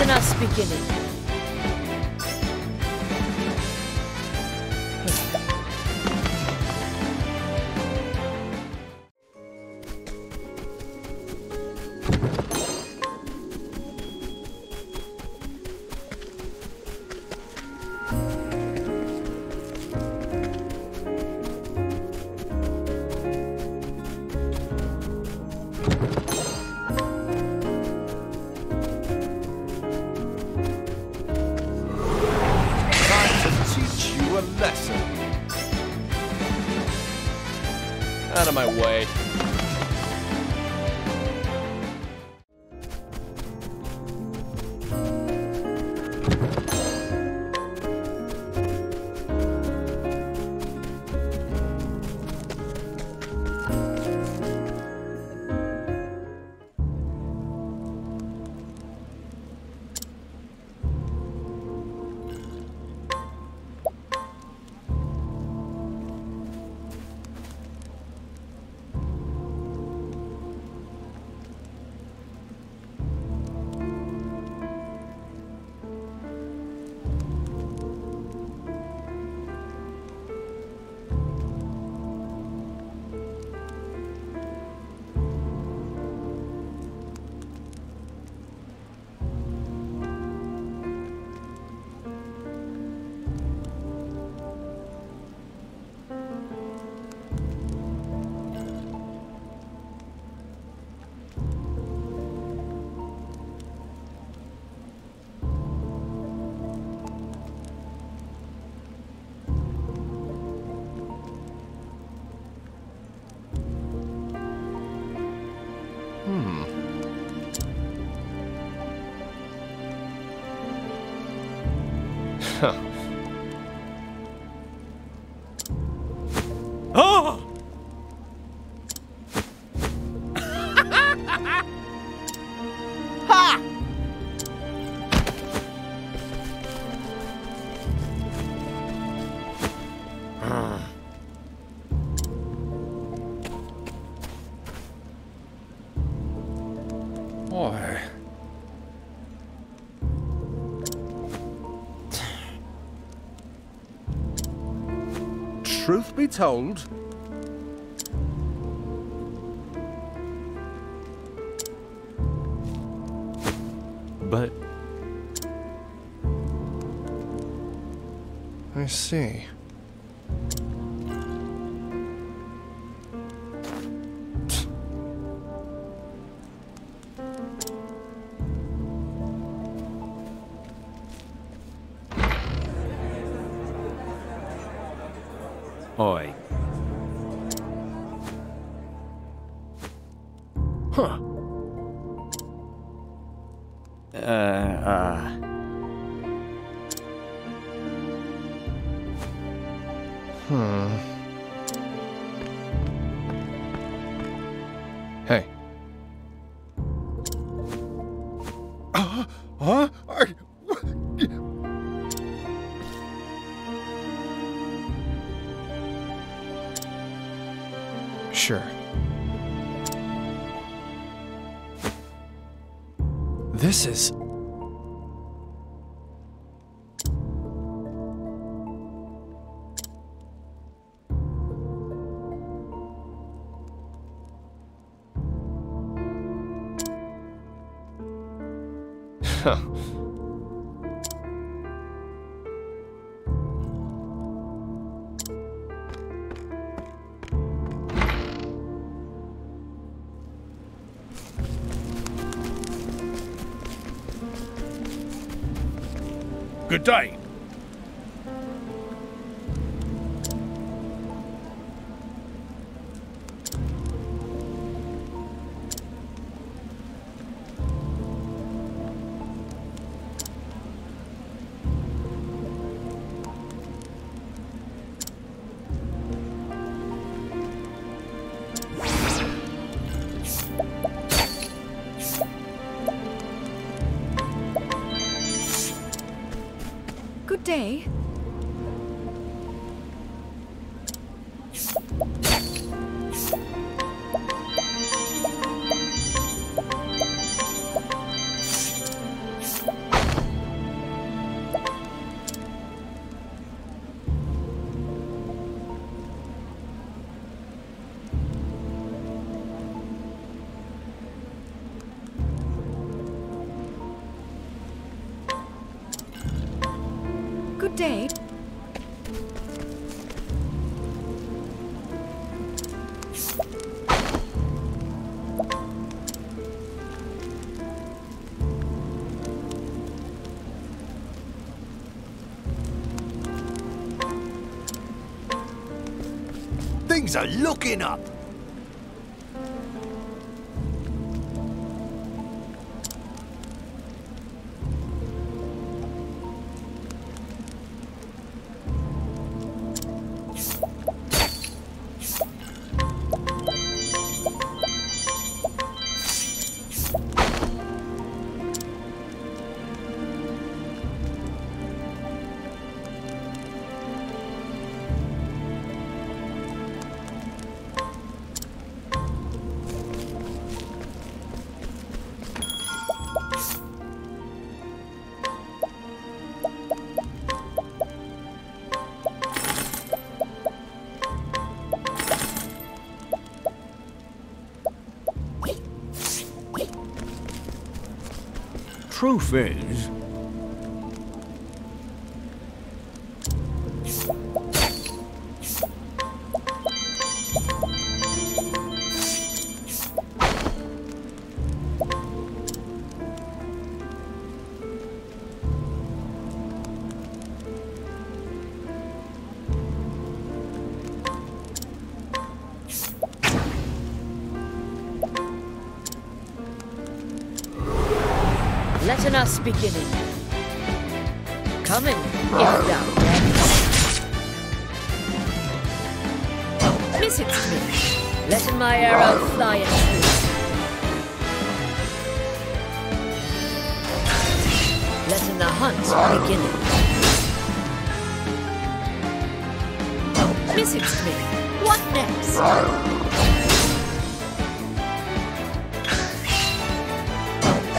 cannot speak in it. Boy. Truth be told, But I see. Huh. Uh, uh. Hmm. Is. Huh. day. Good day. Things are looking up. Truth is, Hunt beginning. Miss it me. What next?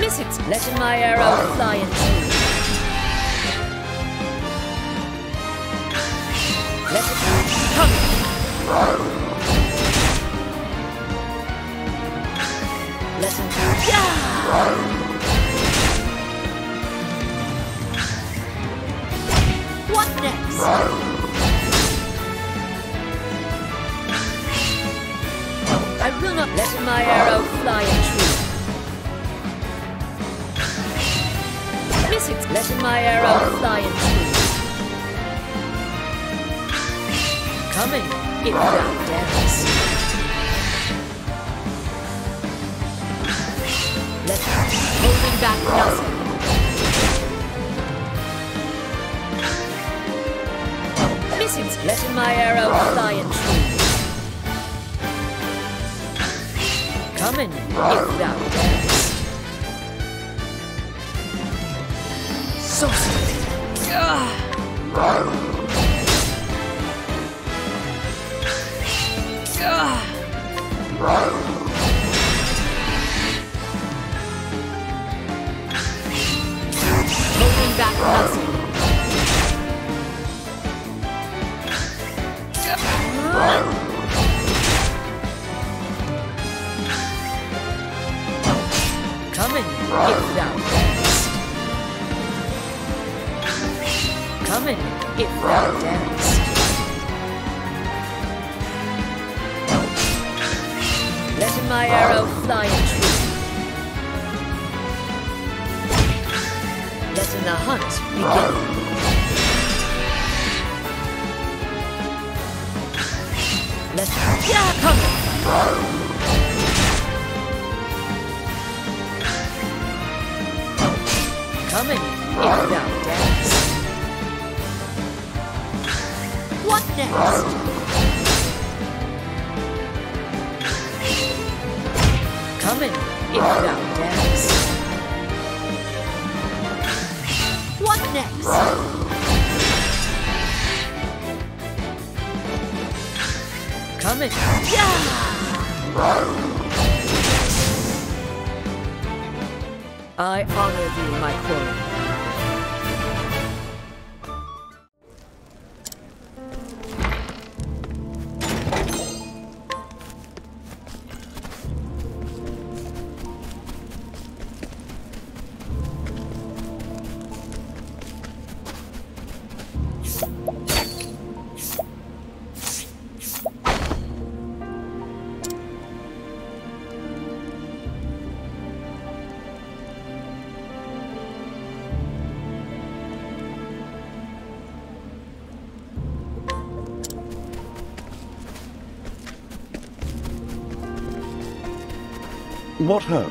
Miss it. Let my arrow fly into. Let it come. Let him yeah! I will not let my arrow fly and true. Miss it. Let my arrow fly and true. Coming, if thou darest. Let holding back nothing. Miss it. Let my arrow fly and true. Coming, if thou darest. So sweet. Holding back nothing. Coming, if thou darest. Coming, if thou darest. Let my arrow fly and true. Let the hunt begin. Let yeah, come. Coming, if thou darest. What next? Coming, if thou darest. What next? Coming, yeah! I honor thee, my quarry. What ho?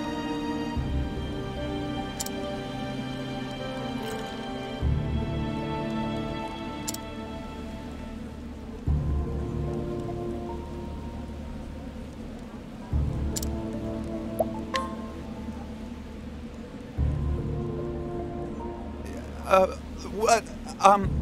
Uh, what? Um.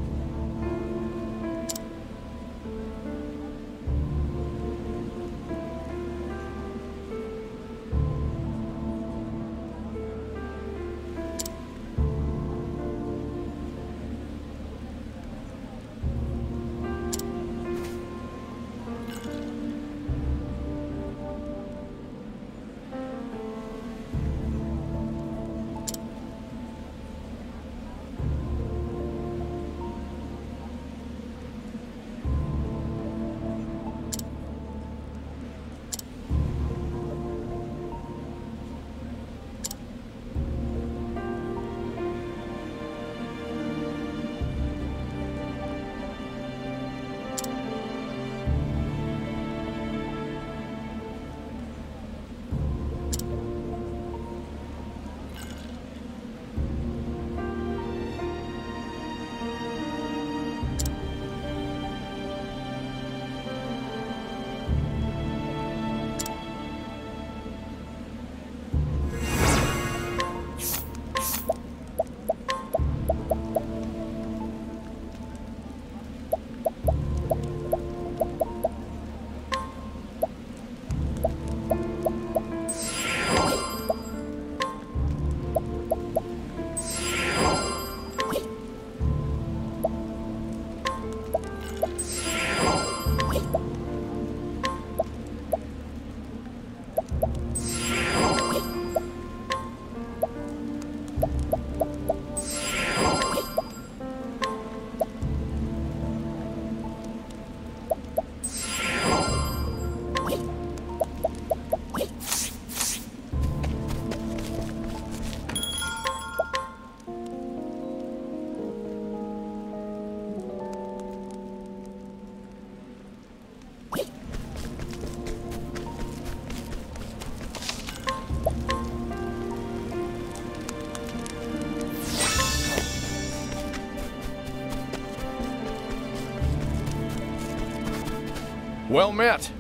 Well met.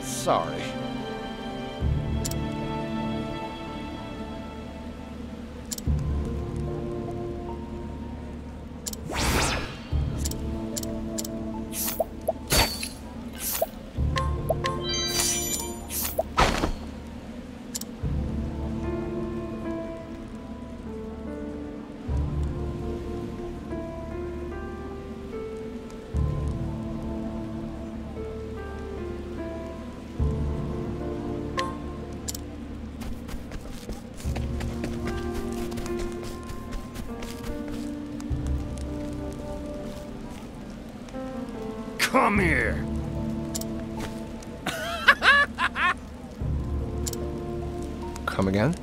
Sorry. Come here. Come again?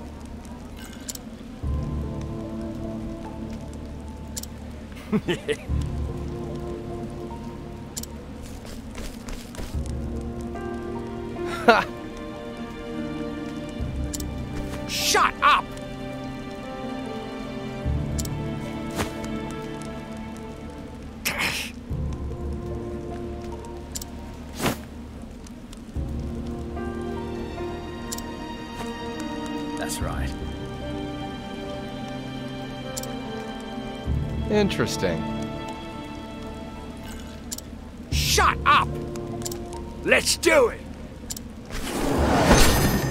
Ha! Interesting. Shut up! Let's do it!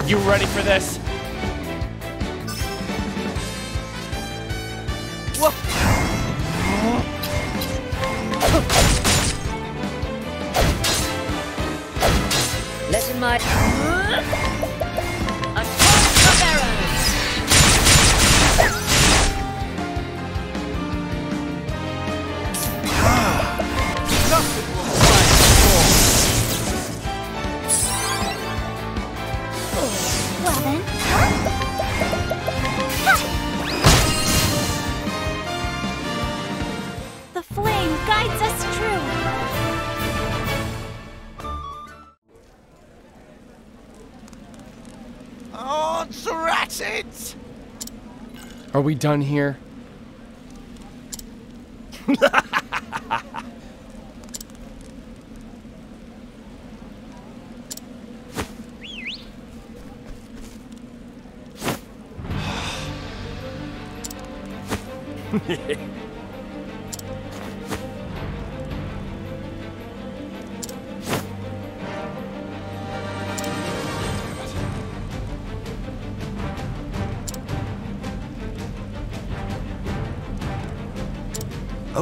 You ready for this? Let Are we done here?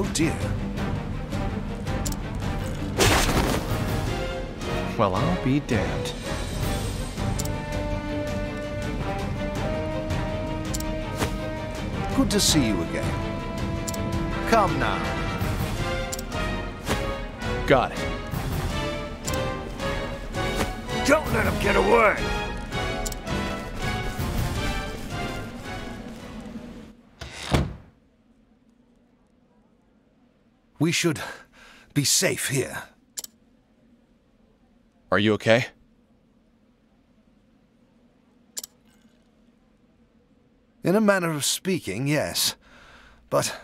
Oh dear. Well, I'll be damned. Good to see you again. Come now. Got it. Don't let him get away! We should be safe here. Are you okay? In a manner of speaking, yes. But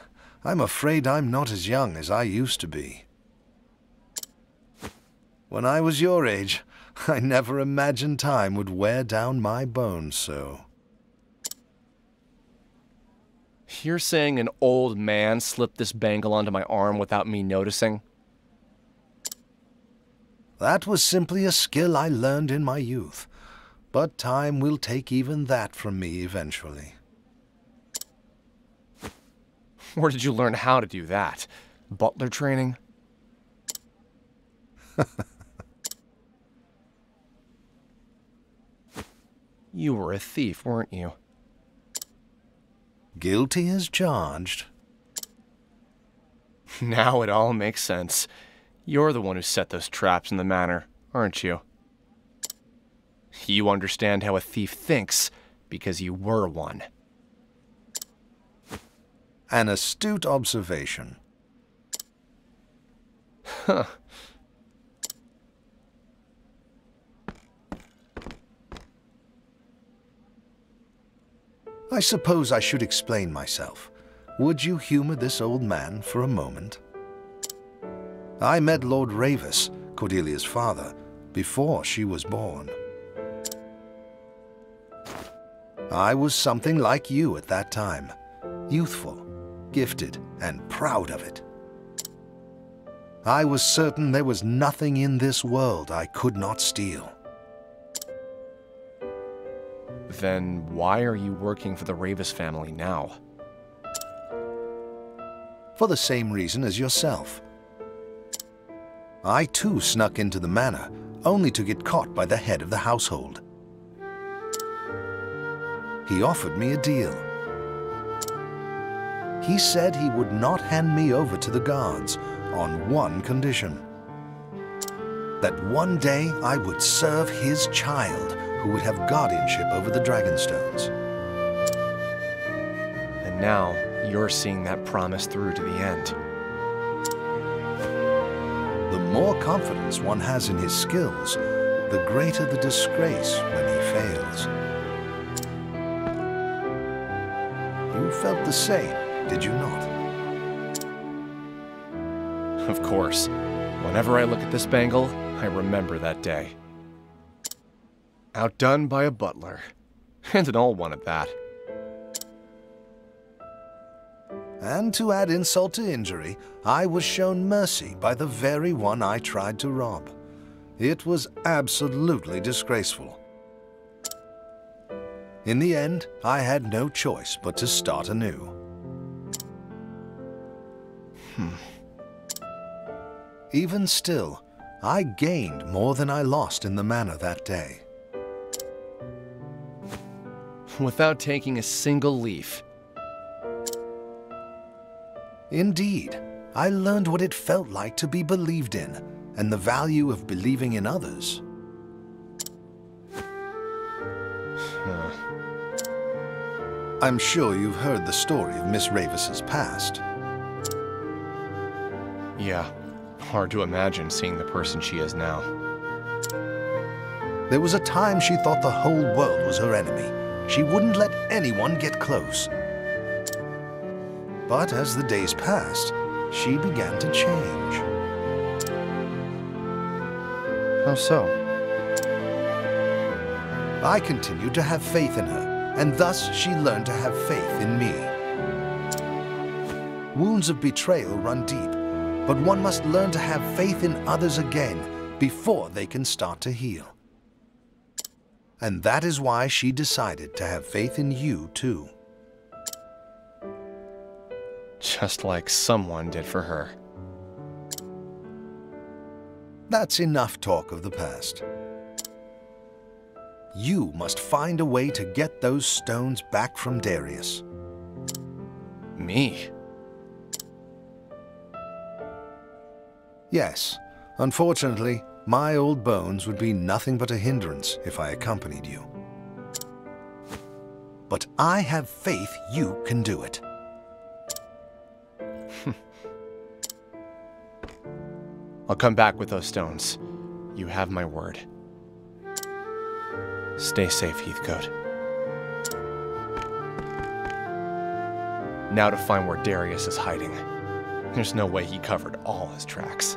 I'm afraid I'm not as young as I used to be. When I was your age, I never imagined time would wear down my bones so. You're saying an old man slipped this bangle onto my arm without me noticing? That was simply a skill I learned in my youth. But time will take even that from me eventually. Where did you learn how to do that? Butler training? you were a thief, weren't you? Guilty as charged. Now it all makes sense. You're the one who set those traps in the manor, aren't you? You understand how a thief thinks because you were one. An astute observation. Huh. I suppose I should explain myself. Would you humor this old man for a moment? I met Lord Ravus, Cordelia's father, before she was born. I was something like you at that time. Youthful, gifted, and proud of it. I was certain there was nothing in this world I could not steal. Then why are you working for the Ravus family now? For the same reason as yourself. I too snuck into the manor, only to get caught by the head of the household. He offered me a deal. He said he would not hand me over to the guards on one condition. That one day I would serve his child who would have guardianship over the Dragonstones. And now you're seeing that promise through to the end. The more confidence one has in his skills, the greater the disgrace when he fails. You felt the same, did you not? Of course. Whenever I look at this bangle, I remember that day. Outdone by a butler. And an old one at that. And to add insult to injury, I was shown mercy by the very one I tried to rob. It was absolutely disgraceful. In the end, I had no choice but to start anew. Hmm. Even still, I gained more than I lost in the manor that day. Without taking a single leaf. Indeed, I learned what it felt like to be believed in and the value of believing in others. I'm sure you've heard the story of Miss Ravus's past. Yeah, hard to imagine seeing the person she is now. There was a time she thought the whole world was her enemy, she wouldn't let anyone get close. But as the days passed, she began to change. How so? I continued to have faith in her, and thus she learned to have faith in me. Wounds of betrayal run deep, but one must learn to have faith in others again before they can start to heal. And that is why she decided to have faith in you, too. Just like someone did for her. That's enough talk of the past. You must find a way to get those stones back from Darius. Me? Yes, unfortunately, my old bones would be nothing but a hindrance if I accompanied you. But I have faith you can do it. I'll come back with those stones. You have my word. Stay safe, Heathcote. Now to find where Darius is hiding. There's no way he covered all his tracks.